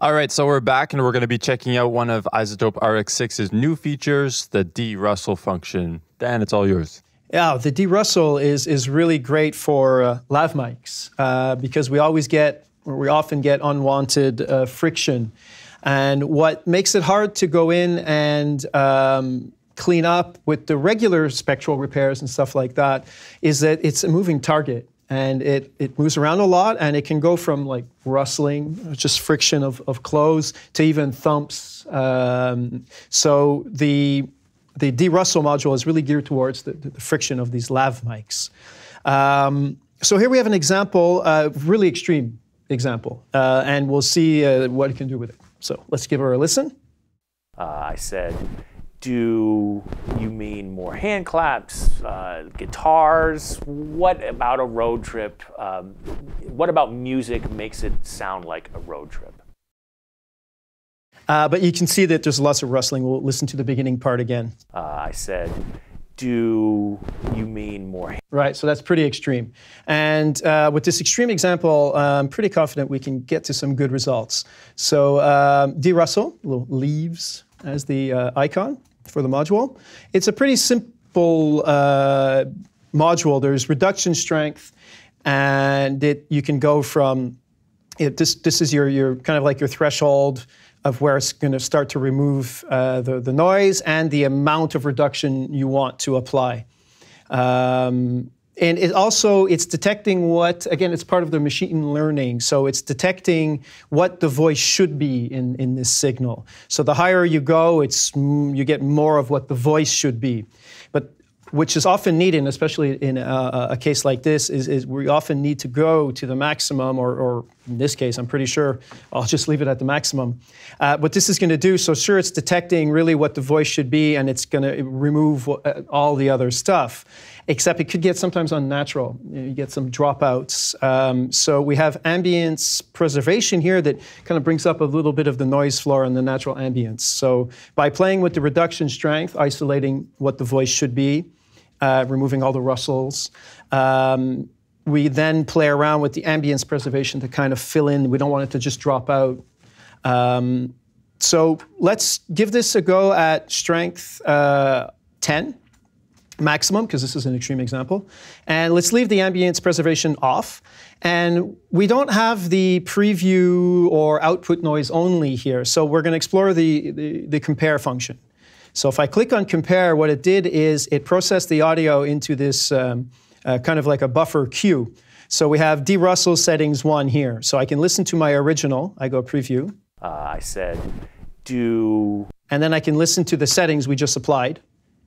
All right, so we're back and we're going to be checking out one of iZotope RX6's new features, the De-Rustle function. Dan, it's all yours. Yeah, the De-Rustle is is really great for uh, lav mics uh, because we always get, or we often get unwanted uh, friction, and what makes it hard to go in and um, clean up with the regular spectral repairs and stuff like that is that it's a moving target and it, it moves around a lot and it can go from like rustling just friction of, of clothes to even thumps. Um, so the the de-rustle module is really geared towards the, the friction of these lav mics. Um, so here we have an example uh, really extreme example uh, and we'll see uh, what it can do with it. So let's give her a listen. Uh, i said do you mean more hand claps, uh, guitars? What about a road trip? Um, what about music makes it sound like a road trip? Uh, but you can see that there's lots of rustling. We'll listen to the beginning part again. Uh, I said, do you mean more? Right, so that's pretty extreme. And uh, with this extreme example, I'm pretty confident we can get to some good results. So um, De-Rustle, little leaves as the uh, icon for the module. It's a pretty simple uh, module. There's reduction strength, and it, you can go from it, this. This is your your kind of like your threshold of where it's going to start to remove uh, the the noise and the amount of reduction you want to apply. Um, and it also it's detecting what again it's part of the machine learning. So it's detecting what the voice should be in, in this signal. So the higher you go it's you get more of what the voice should be. But which is often needed especially in a, a case like this is, is, we often need to go to the maximum or, or, in this case i'm pretty sure i'll just leave it at the maximum. Uh, what this is going to do so sure it's detecting really what the voice should be and it's going to remove uh, all the other stuff except it could get sometimes unnatural. You get some dropouts. Um, so we have ambience preservation here that kind of brings up a little bit of the noise floor and the natural ambience. So by playing with the reduction strength, isolating what the voice should be, uh, removing all the rustles, um, we then play around with the ambience preservation to kind of fill in. We don't want it to just drop out. Um, so let's give this a go at strength uh, 10 maximum, because this is an extreme example. And let's leave the ambience preservation off. And we don't have the preview or output noise only here. So we're going to explore the, the, the, compare function. So if I click on compare, what it did is it processed the audio into this um, uh, kind of like a buffer queue. So we have De-Rustle settings one here. So I can listen to my original. I go preview. Uh, I said, do. And then I can listen to the settings we just applied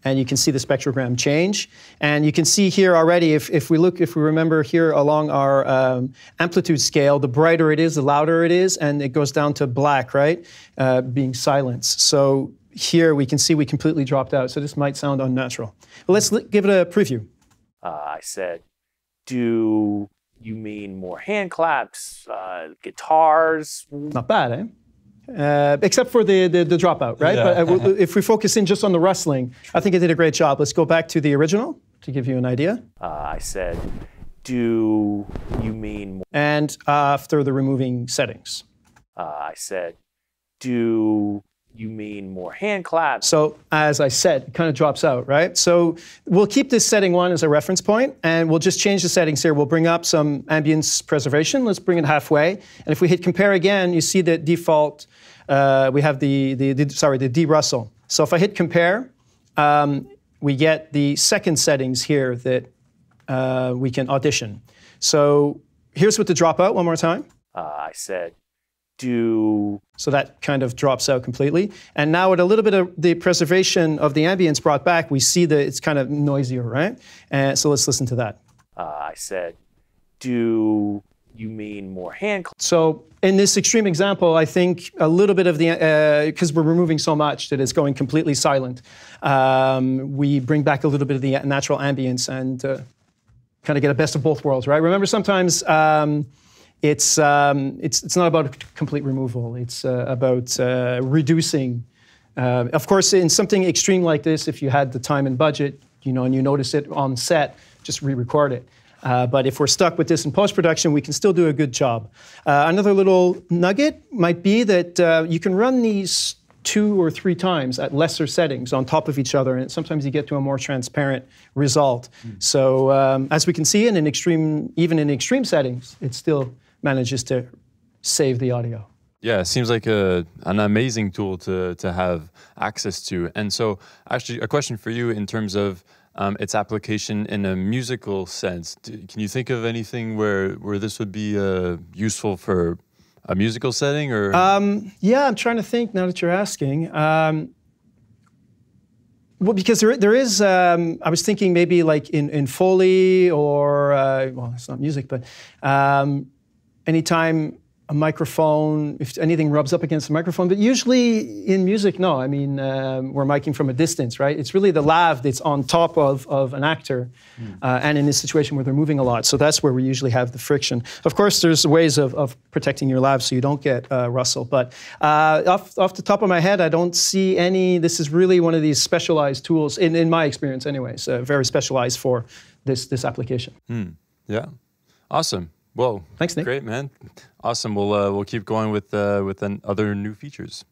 and you can see the spectrogram change. And you can see here already, if, if we look, if we remember here along our um, amplitude scale, the brighter it is, the louder it is, and it goes down to black, right, uh, being silence. So here we can see we completely dropped out. So this might sound unnatural. But let's give it a preview. Uh, I said, do you mean more hand claps, uh, guitars? Not bad, eh? Uh, except for the, the, the dropout, right? Yeah. But uh, if we focus in just on the wrestling, I think it did a great job. Let's go back to the original to give you an idea. Uh, I said, do you mean more? And after the removing settings. Uh, I said, do you mean more hand claps? So as I said, it kind of drops out, right? So we'll keep this setting one as a reference point, and we'll just change the settings here. We'll bring up some ambience preservation. Let's bring it halfway. And if we hit compare again, you see that default, uh, we have the, the, the, sorry, the De-Rustle. So if I hit compare, um, we get the second settings here that uh, we can audition. So here's with the dropout one more time. Uh, I said do. So that kind of drops out completely. And now with a little bit of the preservation of the ambience brought back, we see that it's kind of noisier, right? And so let's listen to that. Uh, I said, do you mean more hand? So in this extreme example, I think a little bit of the, because uh, we're removing so much that it's going completely silent, um, we bring back a little bit of the natural ambience and uh, kind of get a best of both worlds, right? Remember sometimes um, it's, um, it's, it's not about complete removal. It's uh, about uh, reducing. Uh, of course, in something extreme like this, if you had the time and budget, you know, and you notice it on set, just re-record it. Uh, but if we're stuck with this in post production, we can still do a good job. Uh, another little nugget might be that uh, you can run these two or three times at lesser settings on top of each other, and sometimes you get to a more transparent result. Mm. So um, as we can see, in an extreme, even in extreme settings, it's still manages to save the audio. Yeah, it seems like a, an amazing tool to, to have access to. And so, actually, a question for you in terms of um, its application in a musical sense. Can you think of anything where, where this would be uh, useful for a musical setting? Or um, yeah, I'm trying to think now that you're asking. Um, well, because there, there is, um, I was thinking maybe like in, in Foley or, uh, well, it's not music, but um, anytime a microphone, if anything rubs up against the microphone. But usually in music, no. I mean, um, we're miking from a distance, right? It's really the lav that's on top of, of an actor, mm. uh, and in this situation where they're moving a lot. So that's where we usually have the friction. Of course, there's ways of, of protecting your lav so you don't get uh, rustle. But uh, off, off the top of my head, I don't see any. This is really one of these specialized tools, in, in my experience, anyways, very specialized for this, this application. Mm. Yeah. Awesome. Whoa. Thanks, Nick. Great, man. Awesome. We'll uh, we'll keep going with uh, with other new features.